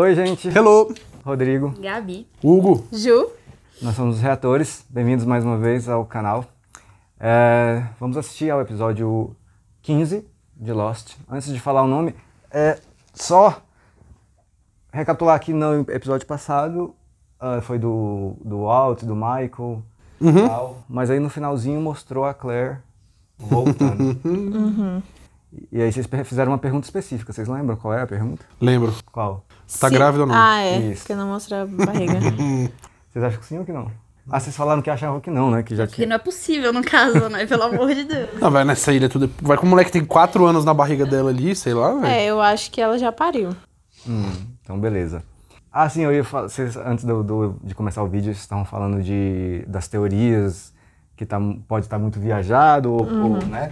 Oi, gente. Hello, Rodrigo. Gabi. Hugo. Ju. Nós somos os reatores. Bem-vindos mais uma vez ao canal. É, vamos assistir ao episódio 15 de Lost. Antes de falar o nome, é só recapitular aqui no episódio passado, ah, foi do, do Walt, do Michael, Uhum. tal, mas aí no finalzinho mostrou a Claire voltando. E aí vocês fizeram uma pergunta específica. Vocês lembram qual é a pergunta? Lembro. Qual? Tá Sim. grávida ou não? Ah, é. Isso. Porque não mostra a barriga. Vocês acham que sim ou que não? Ah, vocês falaram que achavam que não, né? Que já Que tinha. não é possível no caso, né? Pelo amor de Deus. Não, vai nessa ilha tudo. Vai com o moleque que tem 4 anos na barriga dela ali, sei lá, velho. é, eu acho que ela já pariu. Hum, então, beleza. Ah, sim, eu ia falar. Vocês, antes do, do- de começar o vídeo, vocês estavam falando de, das teorias que tá, pode estar muito viajado, ou, ou, né?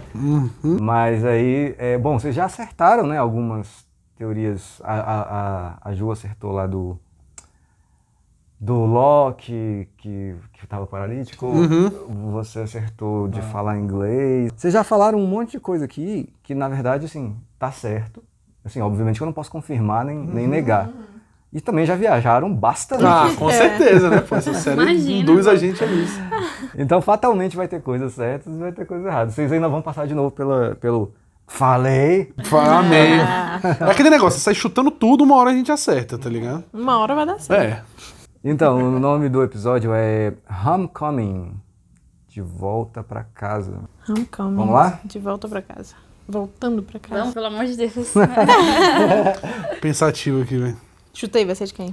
Mas aí, é, bom, vocês já acertaram, né? Algumas teorias. A, a, a, a Ju acertou lá do. Do Loki, que, que tava paralítico. Você acertou de falar inglês. Vocês já falaram um monte de coisa aqui que, na verdade, assim, tá certo. Assim, obviamente que eu não posso confirmar nem, nem negar. E também já viajaram bastante. Ah, com certeza, né? Pô, essa série Imagina. induz a gente a isso. Então, fatalmente vai ter coisas certas e vai ter coisas erradas. Vocês ainda vão passar de novo pela, pelo falei. Amém. É aquele negócio, você sai chutando tudo, uma hora a gente acerta, tá ligado? Uma hora vai dar certo. É. Então, o nome do episódio é Homecoming. De volta pra casa. Homecoming. Vamos lá? De volta pra casa. Voltando pra casa. Não, pelo amor de Deus. Pensativo aqui, velho. Chutei, vai ser de quem?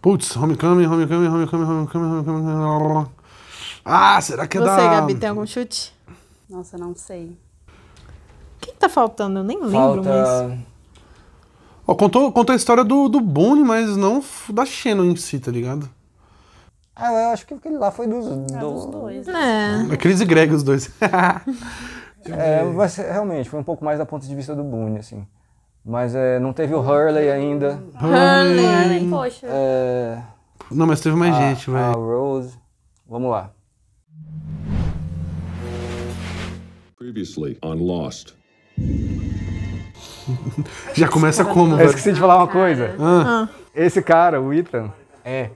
Putz, homecoming, homecoming, homecoming, homecoming, homecoming. Ah, será que é Você, da... Gabi, tem algum chute? Nossa, não sei. Quem tá faltando? Eu nem lembro, mas... Falta. Ó, contou, contou a história do, do Boone, mas não da Shannon em si, tá ligado? Ah, eu acho que aquele lá foi dos. É do- dos dois. É. Aqueles e Greg, os dois. É, ser- realmente, foi um pouco mais da ponto de vista do Boone, assim. Mas é, não teve o Hurley ainda. Hurley. Poxa. É, não, mas teve mais a, gente, a velho. Rose. Vamos lá. Previously on Lost. Já começa como, Eu esqueci de falar uma coisa. Ah, Esse cara, o Ethan, é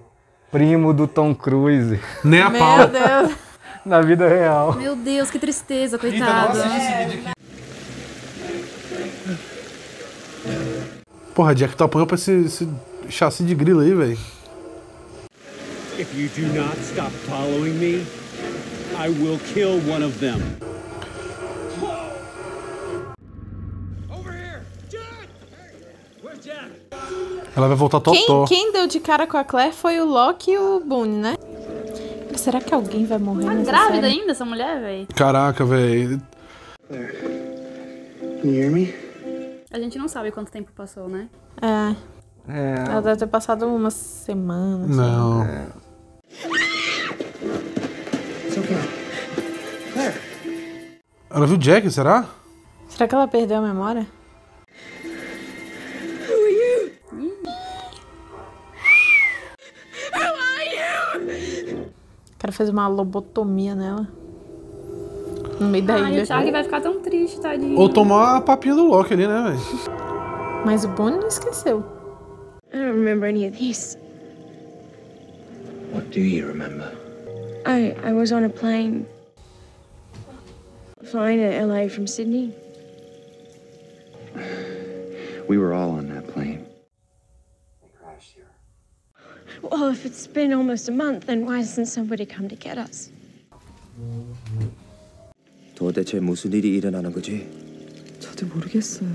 primo do Tom Cruise nem a Meu pau. Deus. na vida real. Meu Deus, que tristeza, coitado. Porra, Jack, tu apanhou pra esse, esse chassi de grilo aí, velho. If you do not stop following me, I will kill one of them. Ela vai voltar Quem, totó. quem deu de cara com a Claire foi o Loki e o Boone, né? Será que alguém vai morrer Tá grávida série? ainda essa mulher, velho? Caraca, velho. A gente não sabe quanto tempo passou, né? É. É, Ela deve ter passado uma semana. assim. Não. It's okay. Claire. Ela viu o Jack, será? Será que ela perdeu a memória? O cara fez uma lobotomia nela. No meio da Ai, ilha. o Charlie vai ficar tão triste, tadinho. Ou tomar a papinha do Loki ali, né, velho? Mas o Boone não esqueceu. I don't remember any of these. What do you remember? I I was on a plane flying to LA from Sydney. We were all on that plane. They crashed here. Well, if it's been almost a month, then why hasn't somebody come to get us? 도대체 무슨 일이 일어나는 거지? 저도 모르겠어요.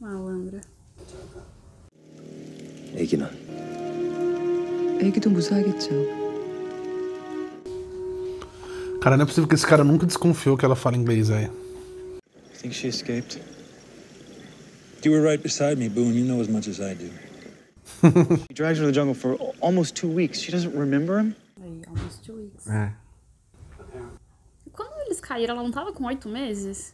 Malandra. 애기는 애기도 무사하겠죠. Cara, não é possível que esse cara nunca desconfiou que ela fala inglês, velho. Think she escaped? You were right beside me, Boone. You know as much as I do. He dragged her to the jungle for al- almost two weeks. She doesn't remember him? Aí, almost two weeks. É. Quando eles caíram, ela não tava com oito meses?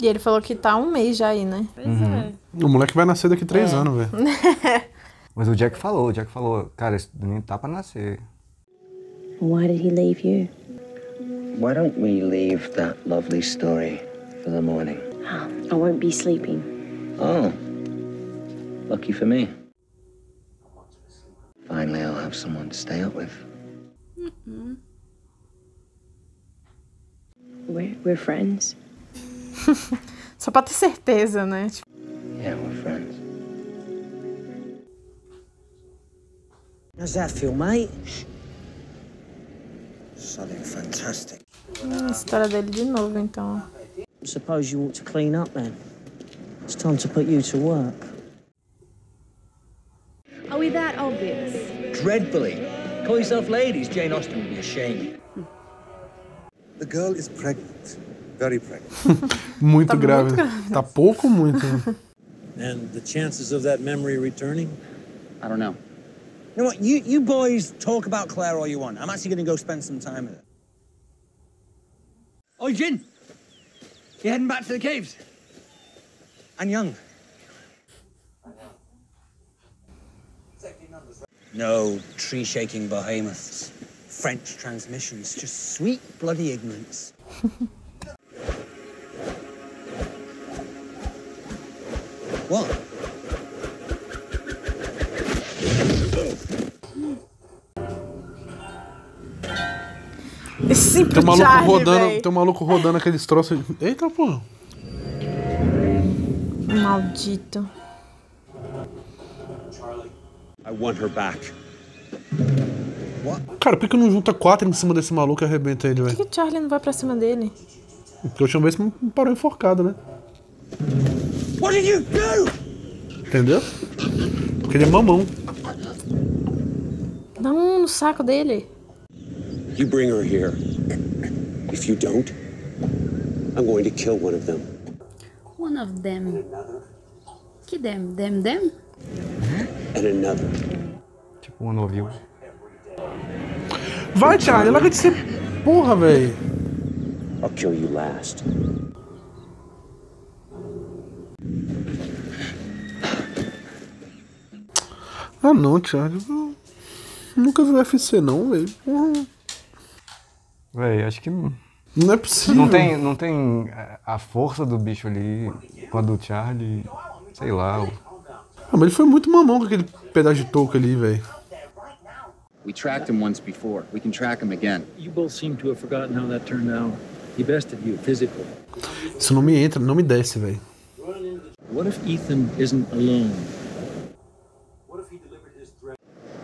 E ele falou que tá um mês já aí, né? Pois é. O moleque vai nascer daqui três É. anos, velho. Mas o Jack falou, o Jack falou, cara, esse nem tá pra nascer. Why did he leave you? Why don't we leave that lovely story for the morning? I won't be sleeping. Oh. Lucky for me. Finally, I'll have someone to stay up with. We're, we're friends. Só pra ter certeza, né? Tipo, Yeah, we're friends. How's that feel, mate? Something fantastic. hum, a história dele de novo, então. Suppose you ought to clean up then. It's time to put you to work. Are that obvious? Dreadfully. Call yourself ladies. Jane Austen would be ashamed. The girl is pregnant. Very pregnant. Muito Tá muito grave. grávida. Tá pouco ou muito? And the chances of that memory returning? I don't know. You know what? You, you boys talk about Claire all you want. I'm actually going to go spend some time with her. Oh, Jin! You heading back to the caves? And young. No tree shaking behemoths. French transmissions. Just sweet bloody ignorance. what? Sempre Tem um maluco Charlie, rodando, véi. tem um maluco rodando aqueles troços. Eita, pô. Maldito. I want her back. Cara, por que não junta quatro em cima desse maluco e arrebenta ele, Por velho? que que o Charlie não vai pra cima dele? Porque a última vez me parou enforcado, né? What did you do? Entendeu? Porque ele é mamão. Dá um no saco dele. You bring her here. If you don't, I'm going to kill one of them. One of them. Que them? Them, them? And another. Tipo, um novinho. Vai, Charlie, larga de ser porra, velho. I'll kill you last. Ah não, Charlie. Eu Nunca vi UFC não, velho. Véi, acho que não. Não é possível. Não tem, não tem é, a força do bicho ali com a do Charlie. Sei lá. o- Ah, mas ele foi muito mamão com aquele pedaço de touca ali, velho. We tracked him once before. We can track him again. You both seem to have forgotten how that turned out. He bested you physically. Isso não me entra, não me desce, velho. What if Ethan isn't alone?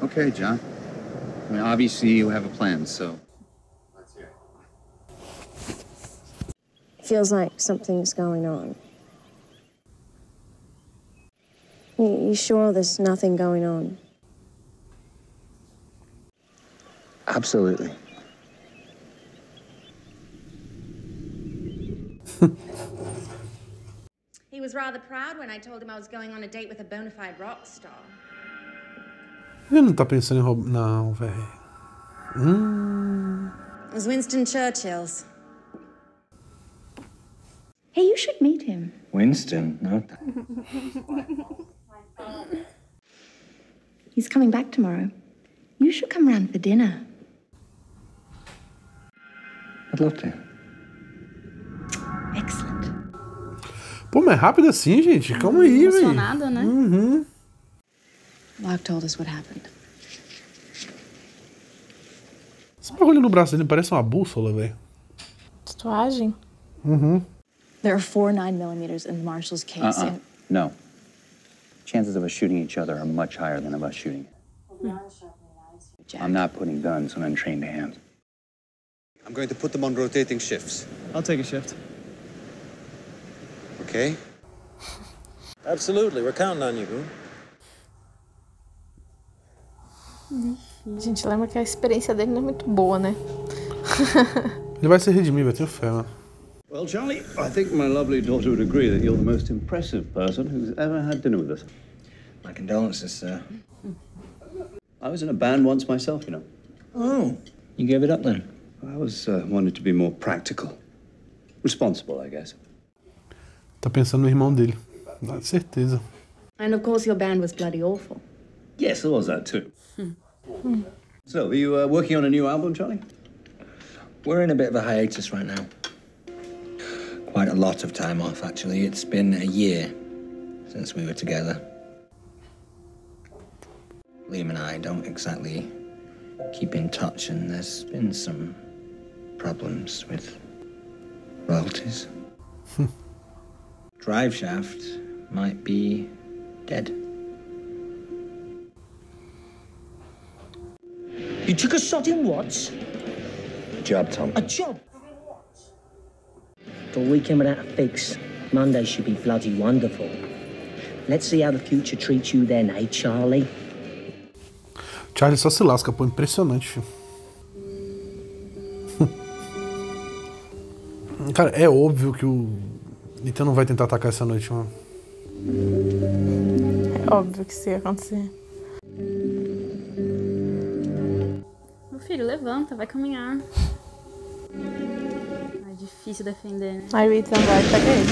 Okay, John. I mean, obviously you have a plan, so. Feels like something's going on. You, you sure there's nothing going on? Absolutely. He was rather proud when I told him I was going on a date with a bona fide rock star. Ele não tá pensando em roubar. Não, velho. Hum. It was Winston Churchill's. Hey, you should meet him. Winston, no. He's coming back tomorrow. You should come round for dinner. I'd love to. Excellent. Pô, mas é rápido assim, gente? Calma aí, velho. Emocionada, né? Uhum. Locke told us what happened. Esse bagulho no braço dele parece uma bússola, velho. Tatuagem? Uhum. There are four 9mm in the Marshall's case. Uh-uh. and- No. Chances of us shooting each other are much higher than of us shooting. I'm not putting guns on untrained hands. I'm going to put them on rotating shifts. I'll take a shift. Okay? Absolutely. We're counting on you, Boone. Gente, lembra que a experiência dele não é muito boa, né? Ele vai se redimir, vai ter fé, mano. Well, Charlie, I think my lovely daughter would agree that you're the most impressive person who's ever had dinner with us. My condolences, sir. I was in a band once myself, you know. Oh, you gave it up then? I was uh, wanted to be more practical, responsible, I guess. Tá pensando no irmão dele. Dá certeza. And of course, your band was bloody awful. Yes, it was that too. So, are you uh, working on a new album, Charlie? We're in a bit of a hiatus right now. Quite a lot of time off, actually. It's been a year since we were together. Liam and I don't exactly keep in touch, and there's been some problems with royalties. Hmm. Drive shaft might be dead. You took a shot in what? Job, Tom. A job? The weekend without a fix. Monday should be bloody wonderful. Let's see how the future treats you then, eh, Charlie? Charlie só se lasca, pô, impressionante. Cara, é óbvio que o Ethan não vai tentar atacar essa noite, mano. É óbvio que isso ia acontecer. Meu filho, levanta, vai caminhar. É difícil defender, né? Aí o Ethan vai e pega ele.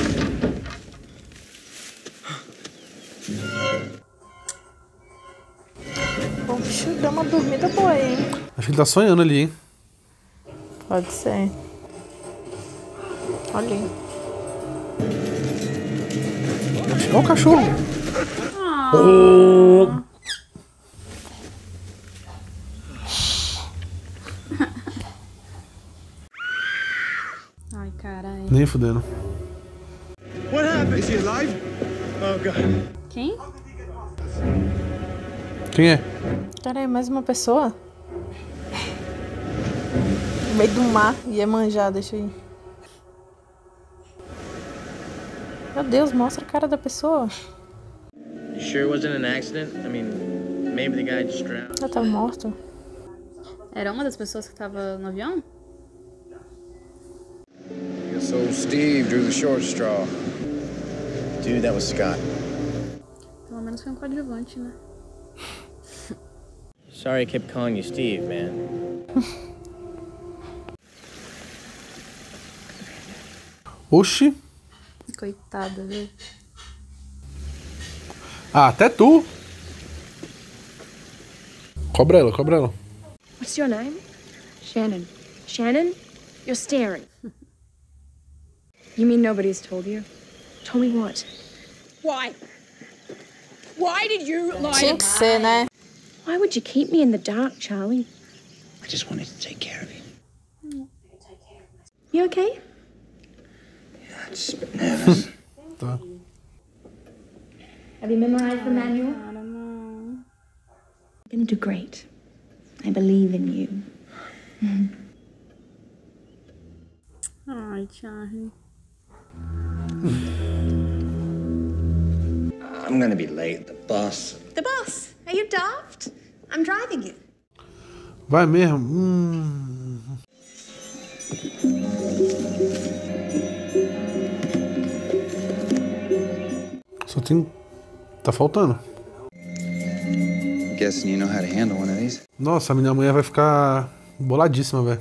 Poxa, deu uma dormida boa, hein? Acho que ele tá sonhando ali, hein? Pode ser. Olha aí. Olha o cachorro. Ah. Oh. Ai, caralho. Nem fudendo. What happened? Is he alive? Oh, God. Quem? Quem é? Caralho, mais uma pessoa? No meio do mar, ia manjar, deixa aí. Meu Deus, mostra a cara da pessoa. You sure it wasn't an accident? I mean, maybe the guy just drowned. Ela tá morta. Era uma das pessoas que tava no avião? Guess old Steve drew the short straw. Dude, that was Scott. Pelo menos foi um coadjuvante, né? Sorry I kept calling you Steve, man. Oxi. Coitada, viu? Ah, até tu. Cobra ela, cobra ela. What's your name? Shannon. Shannon? You're staring. You mean nobody's told you? Told me what? Why? Why did you lie Tinha que ser, né? Why would you keep me in the dark, Charlie? I just wanted to take care of you. You okay? Yeah, just a bit nervous. Tá. Have you memorized the manual? You're gonna do great. I believe in you. All right, Charlie. I'm gonna be late. The bus. The boss. Are you daft? I'm driving you. Vai mesmo? Hum. Só tem. Tá faltando. Guessing you know how to handle one of these. Nossa, a minha mulher vai ficar boladíssima, velho.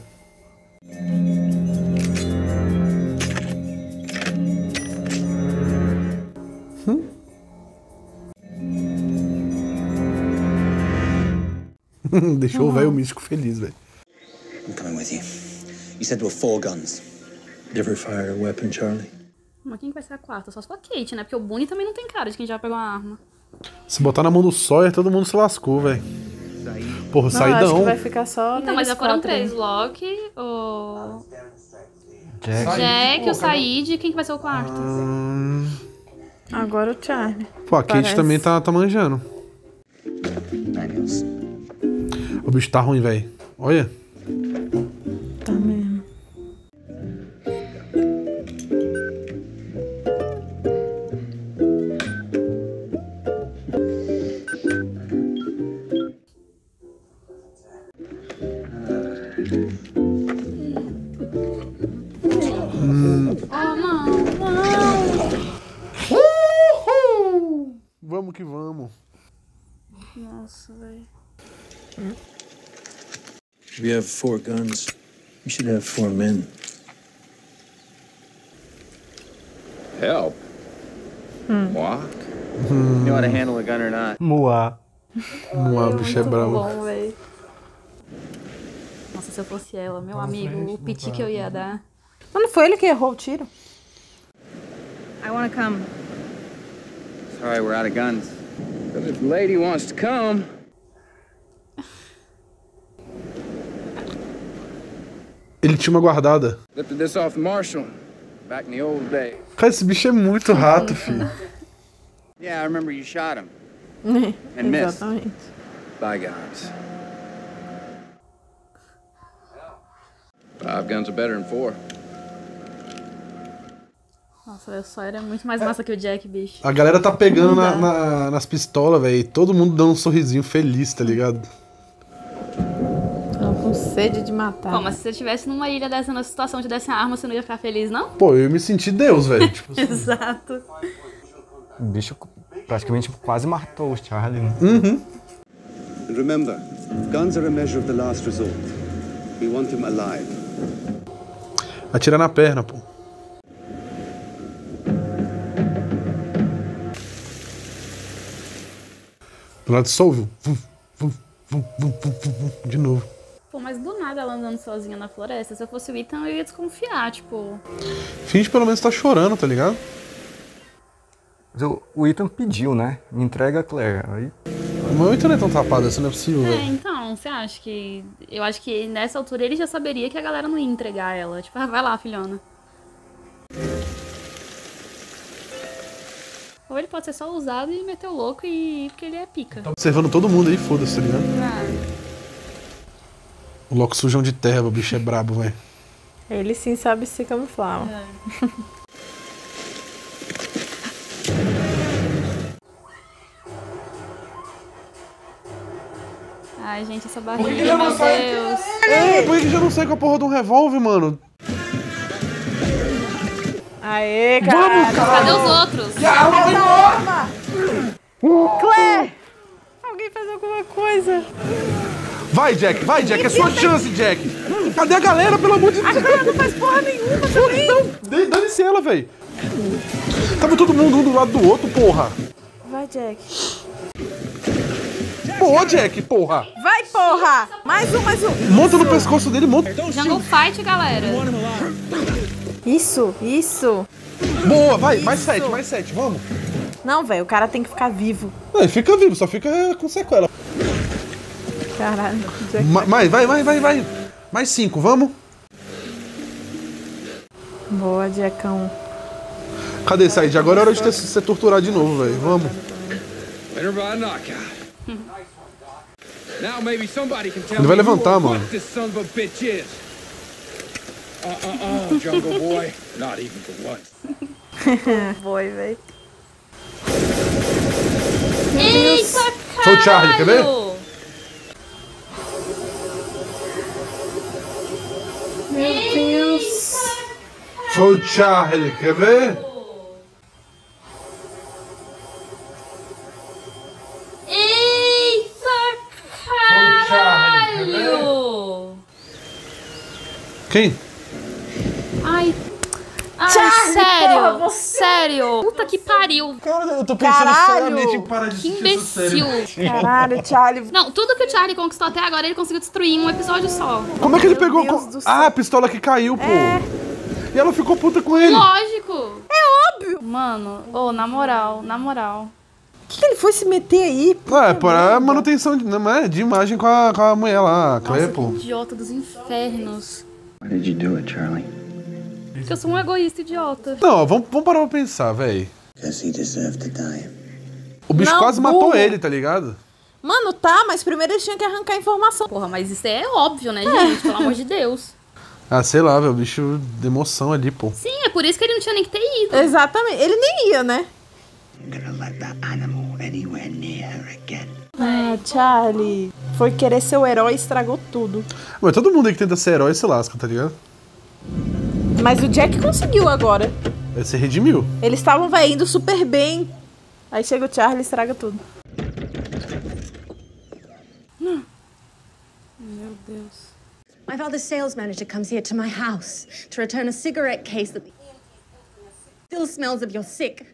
Deixou o velho místico feliz, velho. I'm coming with you. You said there were four guns. Never fire a weapon, Charlie. Mas quem que vai ser a quarta? Só se for a Kate, né? Porque o Boone também não tem cara de quem já pegou uma arma. Se botar na mão do Sawyer, todo mundo se lascou, velho. Porra, Não, acho que saidão. vai ficar só Então, mas já foram quatro três. O Loki, o... Jack. Jack, o Said. Quem que vai ser o quarto? Hum, Agora o Charlie. Pô, a Kate Parece. também tá, tá manjando. O bicho tá ruim, velho. Olha. We have four guns. We should have four men. Help? Moi? You know how to handle a gun or not? Moá. Moá, bicho é brabo. bom. Nossa, se eu fosse ela, meu amigo, o piti que eu ia dar. Mas não foi ele que errou o tiro? I want to come. Sorry, we're out of guns. But if the lady wants to come, Ele tinha uma guardada. Cara, esse bicho é muito rato, filho. Yeah, I remember you shot him. And missed. Exatamente. Bygones. Five guns are better than four. Nossa, o Sawyer é muito mais massa que o Jack, bicho. A galera tá pegando na- na- nas pistolas, velho. Todo mundo dando um sorrisinho feliz, tá ligado? Sede de matar. Pô, mas se você estivesse numa ilha dessa, na situação de desse arma, você não ia ficar feliz, não? Pô, eu me senti Deus, velho. Tipo, Exato. O bicho praticamente quase matou o Charlie. né? Uhum. And remember, guns are a measure of the last resort. We want him alive. Atira na perna, pô. Do lado de De novo. Mas do nada ela andando sozinha na floresta. Se eu fosse o Ethan, eu ia desconfiar, tipo. Finge pelo menos tá chorando, tá ligado? Mas o, o Ethan pediu, né? Me entrega a Claire. Aí, Mas o Ethan não é tão tapado assim, não é possível, É, então, você acha que. Eu acho que nessa altura ele já saberia que a galera não ia entregar ela. Tipo, ah, vai lá, filhona. Ou ele pode ser só usado e meter o louco e porque ele é pica. Tá observando todo mundo aí, foda-se, tá ligado? Ah, O louco sujão de terra, o bicho é brabo, velho. Ele sim sabe se camuflar. ó. Ai, gente, essa Por que barriga, já não meu sai? Deus. É, por que que já não sai com a porra de um revólver, mano? Aê, cara. Vamos, cara. Cadê os outros? Que arma vai embora! Claire! Alguém faz alguma coisa. Vai, Jack, vai, Jack, é sua chance, Jack. Cadê a galera, pelo amor de Deus? A galera não faz porra nenhuma também. Não, dê- dane-se ela, velho. Tava todo mundo um do lado do outro, porra. Vai, Jack. Boa, Jack, porra. Vai, porra! Mais um, mais um. Monta no pescoço dele, monta. Jungle Fight, galera. Isso, isso. Boa, vai, mais Isso. sete, mais sete, vamos. Não, velho, o cara tem que ficar vivo. Não, ele fica vivo, só fica com sequela. Caralho. Mais, vai, vai, vai, vai. Mais cinco, vamos. Boa, Jackão. Cadê, Said? Agora é hora de ter- ser torturado de novo, velho. Vamos. Winner by knockout. Now maybe somebody can tell Ele vai levantar, mano. Uh uh uh, Jungle Boy. Not even for once. Foi, velho. Eita, Foi o Charlie, quer ver? O Charlie, quer ver? Eita, caralho! Quem? Ai. Ai, Charlie, sério, porra, você- sério. Puta que pariu. Cara, eu tô pensando Caralho. seriamente em parar de Que imbecil. Caralho, Charlie. Não, tudo que o Charlie conquistou até agora, ele conseguiu destruir em um episódio só. Como é que ele Meu pegou? Ah, a pistola que caiu, pô. E ela ficou puta com ele. Lógico. É óbvio. Mano, ô, na moral, na moral. O que, que ele foi se meter aí? É, para manutenção de, não é, de imagem com a, com a mulher lá, a Nossa, que idiota dos infernos. Why did you do it, Charlie? Porque eu sou um egoísta idiota. Não, ó, vamos, vamos parar pra pensar, velho. Because he deserved to die. O bicho Não, quase matou burro. ele, tá ligado? Mano, tá, mas primeiro eles tinham que arrancar a informação. Porra, mas isso é óbvio, né, gente? Pelo amor de Deus. Ah, sei lá, velho, o bicho de emoção ali, pô. Sim, é por isso que ele não tinha nem que ter ido. Exatamente. Ele nem ia, né? I'm gonna let that animal anywhere near her again. Ah, Charlie. Foi querer ser o herói e estragou tudo. Mas todo mundo aí que tenta ser herói se lasca, tá ligado? Mas o Jack conseguiu agora. Vai ser redimiu. Eles estavam, indo super bem. Aí chega o Charlie e estraga tudo. Meu Deus. My father's sales manager comes here to my house to return a cigarette case that still smells of your sick.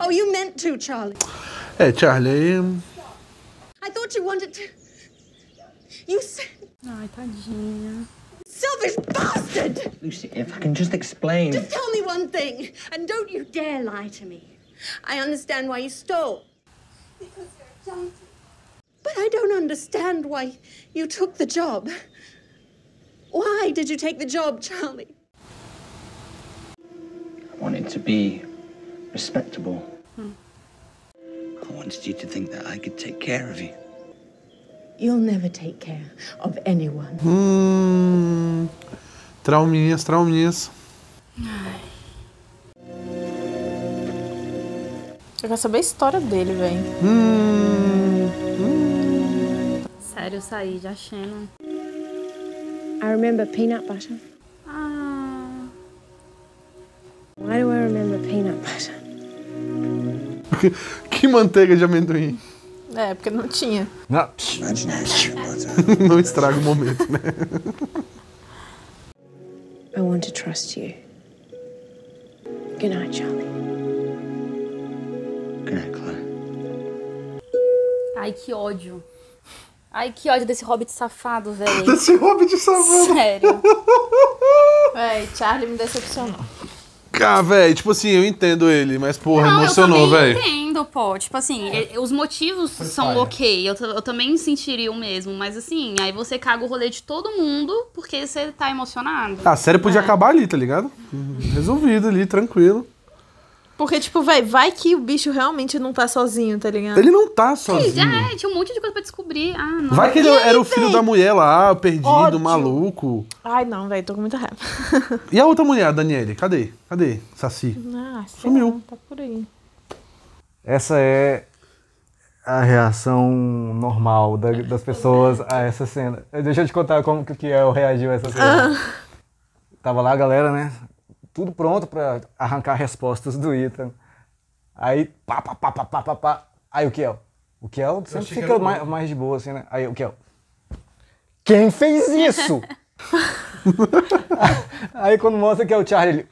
Oh, you meant to, Charlie. Hey, Charlie. I thought you wanted to. You said Ai, tadinha. so selfish bastard! Lucy, if I can just explain. Just tell me one thing, and don't you dare lie to me. I understand why you stole. Because you're a junkie. But I don't understand why you took the job. Why did you take the job, Charlie? I wanted to be respectable. Hmm. I wanted you to think that I could take care of you. You'll never take care of anyone. Hum. Trauminhas, trauminhas. Eu quero saber a história dele, velho. Hum. Sério, eu saí de Shannon. I remember peanut butter. Ah. Why do I remember peanut butter? que manteiga de amendoim. É, porque não tinha. Não. Não estraga o momento, né? I want to trust you. Good night, Charlie. Good night, Claire. Ai, que ódio. Ai, que ódio desse hobbit safado, velho. Desse hobbit safado. Sério. Véi, Charlie me decepcionou. Ah, velho, tipo assim, eu entendo ele, mas porra, Não, emocionou, eu também velho. entendo, pô. Tipo assim, e- os motivos são ok. Eu, ta- eu também sentiria o mesmo. Mas assim, aí você caga o rolê de todo mundo porque você tá emocionado. A série podia É. acabar ali, tá ligado? Resolvido ali, tranquilo. Porque, tipo, véi, vai que o bicho realmente não tá sozinho, tá ligado? Ele não tá Sim, sozinho. já é, tinha um monte de coisa pra descobrir. Ah, não. Vai que ele era o filho da mulher lá, perdido, Ódio. maluco. Ai, não, velho, tô com muita raiva. E a outra mulher, a Daniele? Cadê? Cadê? Saci. Ah, Sumiu. lá, Tá por aí. Essa é a reação normal da- das pessoas a essa cena. Deixa eu te contar como que o Kiel reagiu a essa cena. Tava lá a galera, né? Tudo pronto pra arrancar respostas do Ethan. Aí, pá, pá, pá, pá, pá, pá, pá. Aí o Kiel. O Kiel sempre fica mais, mais de boa, assim, né? Aí o Kiel. Quem fez isso? Aí quando mostra que é o Charlie, ele.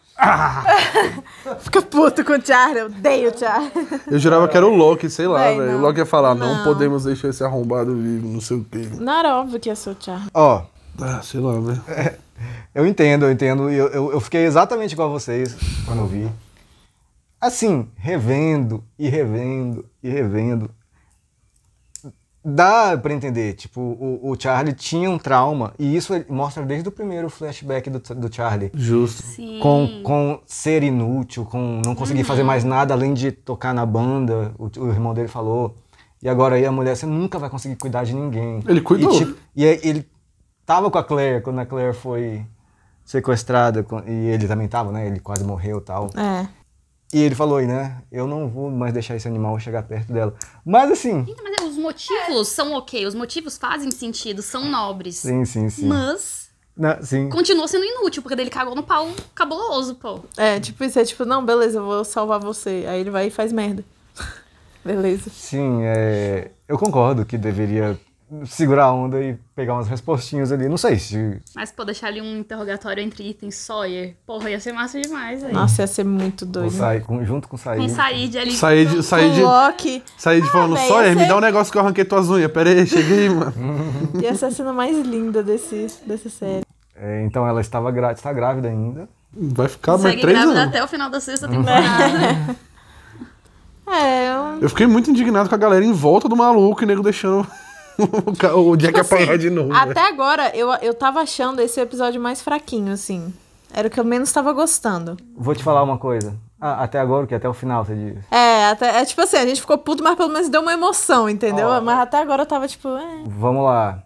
Fica puto com o Charlie, eu odeio o Charlie. Eu jurava que era o Loki, sei lá, velho. O. Loki ia falar, não. Não. podemos deixar esse arrombado vivo, não sei o quê. Não era óbvio que ia ser o Charlie. Ó, Ah, sei lá, velho. Eu entendo, eu entendo. Eu, eu, eu fiquei exatamente igual a vocês quando eu vi. Assim, revendo e revendo e revendo. Dá pra entender, tipo, o, o Charlie tinha um trauma, e isso mostra desde o primeiro flashback do, do Charlie. Justo. Sim. Com, com ser inútil, com não conseguir fazer mais nada além de tocar na banda, o, o irmão dele falou. E agora aí a mulher, você nunca vai conseguir cuidar de ninguém. Ele cuidou. E, tipo, e aí ele tava com a Claire quando a Claire foi sequestrada, e ele também tava, né? Ele quase morreu e tal. É. E ele falou aí, né? Eu não vou mais deixar esse animal chegar perto dela. Mas assim. Então, Mas os motivos são ok, os motivos fazem sentido, são nobres. Sim, sim, sim. Mas Não, sim. continua sendo inútil, porque daí ele cagou no pau cabuloso, pô. É, tipo, isso é tipo, não, beleza, eu vou salvar você. Aí ele vai e faz merda. beleza. Sim, é, eu concordo que deveria segurar a onda e pegar umas respostinhas ali. Não sei se. Mas, pô, deixar ali um interrogatório entre Ethan e Sawyer, porra, ia ser massa demais, velho. Nossa, ia ser muito Vou doido. sair com- junto com o Said. Com Said ali. Saí de. Saí de. O Loki. Saí de falando, véi, Sawyer, ia me ser- dá um negócio que eu arranquei tuas unhas. Pera aí, cheguei, mano. Ia ser a cena mais linda desse, dessa série. É, então ela estava grá está grávida ainda. Vai ficar mais três grávida anos. até o final da sexta temporada. É, eu... Eu fiquei muito indignado com a galera em volta do maluco e nego deixando o Jack apanhar de novo. Até velho. agora, eu, eu tava achando esse episódio mais fraquinho, assim. Era o que eu menos tava gostando. Vou te falar uma coisa. Ah, até agora, o que até o final, você diz. É, até, é tipo assim, a gente ficou puto, mas pelo menos deu uma emoção, entendeu? Ó. Mas até agora eu tava tipo, é. Vamos lá.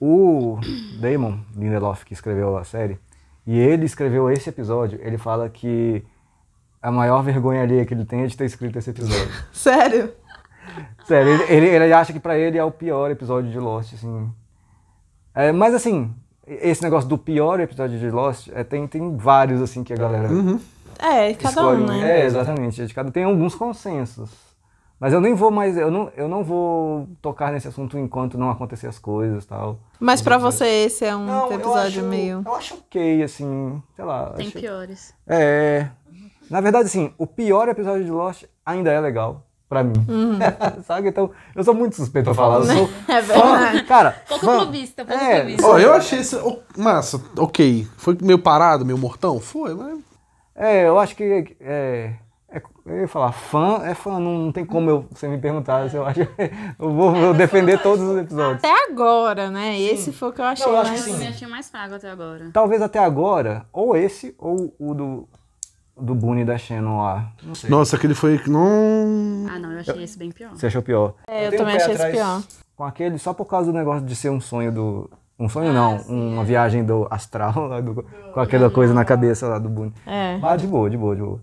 O Damon Lindelof, que escreveu a série, e ele escreveu esse episódio, ele fala que a maior vergonha alheia que ele tem é de ter escrito esse episódio. Sério? Sério, ele, ele, ele acha que pra ele é o pior episódio de Lost, assim. É, mas assim, esse negócio do pior episódio de Lost, é, tem, tem vários, assim, que a galera É, cada escolhe. um, né? É, exatamente. De cada, tem alguns consensos. Mas eu nem vou mais, eu não, eu não vou tocar nesse assunto enquanto não acontecer as coisas e tal. Mas pra você esse é um Não, eu episódio acho- meio. Eu acho ok, assim, sei lá. Tem acho- piores. É. Na verdade, assim, o pior episódio de Lost ainda é legal. Pra mim. Uhum. Sabe? Então, eu sou muito suspeito pra falar. Eu sou É fã, verdade. cara, Pouco fã, clubista, pouco é, clubista. Ó, eu achei esse. oh, massa, ok. Foi meio parado, meio mortão? Foi, mas. É, eu acho que é, é- eu ia falar, fã é fã, não, não tem como eu, você me perguntar, eu acho eu vou, vou defender todos os episódios. Até agora, né? Esse foi o que eu achei eu acho mais... que Eu achei mais fraco até agora. Talvez até agora, ou esse, ou o do, do Boone e da Shannon lá. Não sei. Nossa, aquele foi. Não. Ah, não, eu achei esse bem pior. Você achou pior? É, eu um também achei esse pior. Com aquele, só por causa do negócio de ser um sonho do. Um sonho não, uma viagem do astral, lá do- com aquela coisa na cabeça lá do Boone. É. Mas de boa, de boa, de boa.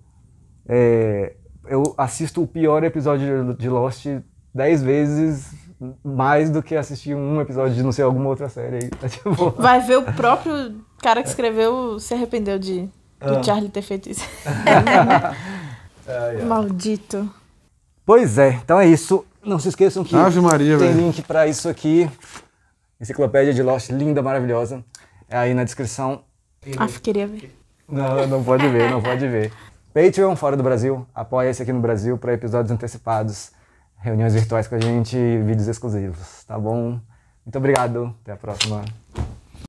É, eu assisto o pior episódio de- de Lost dez vezes mais do que assistir um episódio de não sei alguma outra série aí. Tá, tipo, Vai ver o próprio cara que escreveu se arrependeu de do Ah. Charlie ter feito isso. Ai, ai. Maldito. Pois é, então é isso. Não se esqueçam que Ave Maria, tem velho. link pra isso aqui. Enciclopédia de Lost, linda, maravilhosa. É aí na descrição. Aff, queria ver. Não, não pode ver, não pode ver. Patreon, fora do Brasil. Apoia esse aqui no Brasil para episódios antecipados, reuniões virtuais com a gente e vídeos exclusivos, tá bom? Muito obrigado. Até a próxima.